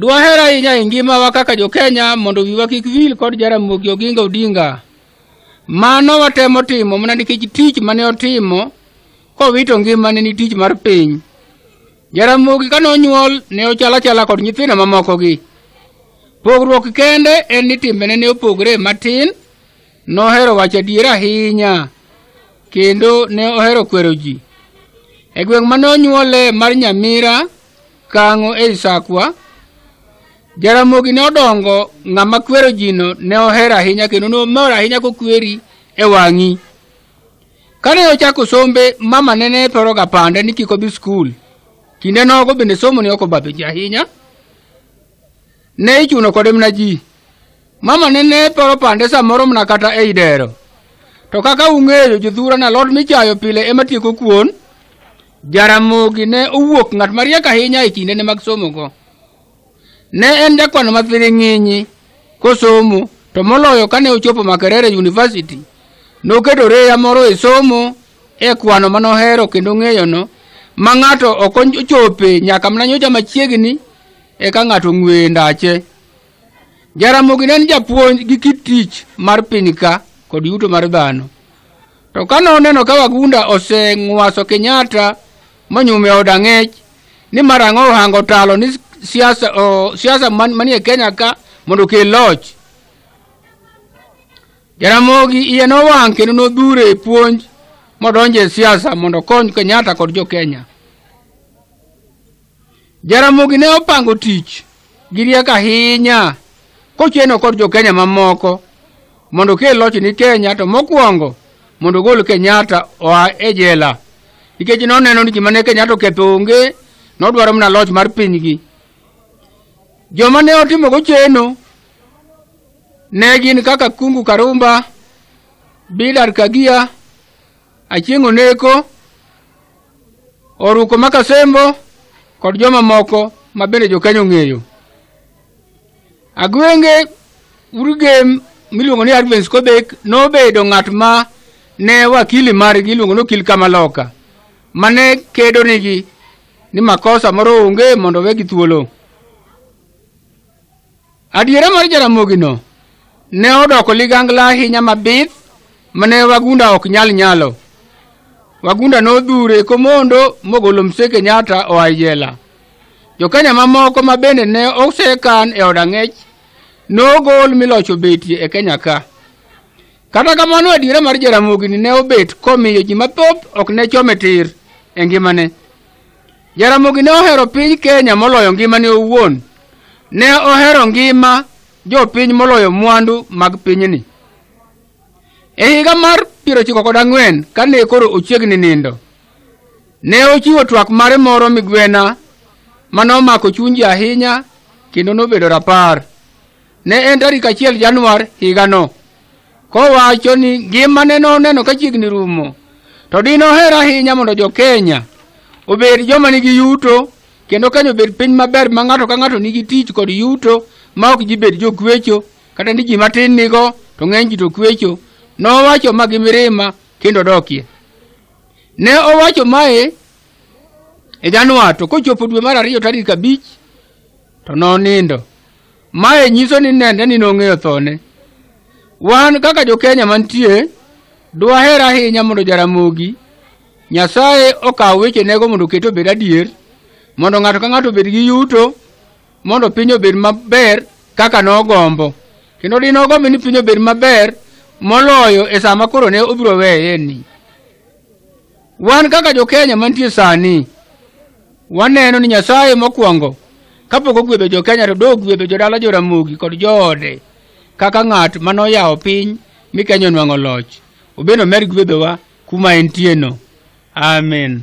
Dwaher ahinya e ngimawa kaka jo-Kenya mondo wiwa kik wil kod Jaramogi Oginga Odinga. Mano watemo timo mana nikech tich mane otimo kowito ngimane ni tich mar piny. Jaramogi kane onyuol ne ochal achala kod nyithindo mamokogi. Pogruok kende en ni timbene ne opogre matin, nohero wacho adier ahinya kendo ne ohero kwero ji. E gweng' mane onyuole mar Nyamira, kang'o e isakwa jaramogi ne odongo ng'ama kwero jino ne ohero ahinya kendo nomor ahinya kokweri e wang'i kane ochako sombe mama ne ne poroga pande ni kik odhi skul kinde nogo bende somo ne ok obabeji ahinya Ne ichuno kode mna ji. Mama ne ne thoro pande samoro mna kata ei dero. To kaka ung'eyo jodhura na lod michayo pile ema tieko kuon, Jaramogi ne owuok ng'at mariek ahinya e kindene mag somogo. Ne en jakwano ma thiring'inyi kosomo to moloyo kane ochopo Makerere University. Noketo reya moro e somo e kwano ma nohero kendo ng'eyono ma ng'ato ok ochope nyaka mana nyocha machiegni eka ng'ato ng'we ndache jaramogi ne en japuonj gi kit tich mar piny ka kod yuto mar dhano to ka noneno ka wagunda oseng'waso kenyatta monyume od ang'ech ni mar ang'o ohango talo ni siasa, o, siasa man, manie kenya ka mondo okel loch jaramogi iye nowang' kendo nodhure e puonj modonjo e siasa mondo okony kenyatta kod jo kenya Jaramogi ne opango tich gi riek ahinya kocheno kod jokenya mamoko mondo okel loch ni Kenya to mokwongo mondo ogol Kenyatta oa e jela nikech noneno ni gima ne Kenyatta oketho onge nodwaro mana loch mar pinygi joma ne otimogo cheno ne gin kaka Kungu Karumba Bidar Kagia Achieng' Oneko, Oruko Makasembo kod jomamoko ma bende jokanyo ong'eyo. Agwenge Urgem miluongo ni Arvens Kobek nobedo ng'at ma ne wakili margi iluongo ni okil Kamaloka ma ne kedo nigi ni makosa moro onge mondo wegi thuolo. Adiera mar Jaramogino ne odoko ligangla ahinya mabith mane Wagunda ok nyal nyalo. Wagunda nodhure komondo mogolo Mzee Kenyatta oa e jela. Jokenya mamoko ma bende ne osekan e od ang'ech nogol milocho betie e Kenya ka. Kata kamano adiera mar Jaramogini ne obet komiyo ji mathoth ok ne chome tir e ngimane. Jaramogi ne ohero piny Kenya moloyo ngimane owuon. Ne ohero ngima jopiny moloyo mwandu mag pinyni. E higa mar piero chiko kod ang'wen kane koro ochiegni nindo, ne ochiwo twak mare moro migwena ma nomako chuny ji ahinya kendo nobedo rapar. ne en tarik achiel januar higano kowacho ni ngima ne noneno ka chiegni rumo to dinoher ahinya mondo jokenya obed joma nigi yuto kendo kenya obed piny maber ma ng'ato ka ng'ato nigi tich kod yuto ma ok jibed jokwecho kata ni ji matin nigo to ng'eny ji to kwecho nowacho ma gi mirima kendo dokie ne owacho mae e januar to kochopo dwe mar ariyo tarik abich to nonindo Mae nyiso ni nende ni nong'eyo thone. Wan kaka jo Kenya mantie, dwaher ahinya mondo Jaramogi Nyasaye okaw wechenego mondo oket obed adier, mondo ng'ato ka ng'ato obed gi yuto, mondo piny obed maber kaka nogombo. Kendo di nogombo ni piny obed maber moloyo e sama koro ne obiro weyeni. Wan kaka jo-Kenya mantie sani, waneno ni Nyasaye mokwongo kapok ogwedho jo-Kenya to dogwedho jodala jo-Ramogi kod joode kaka ng'at mane oyawo piny mi Kenya onwang'o loch. Obed omed gwedhowa kuma entieno. Amin.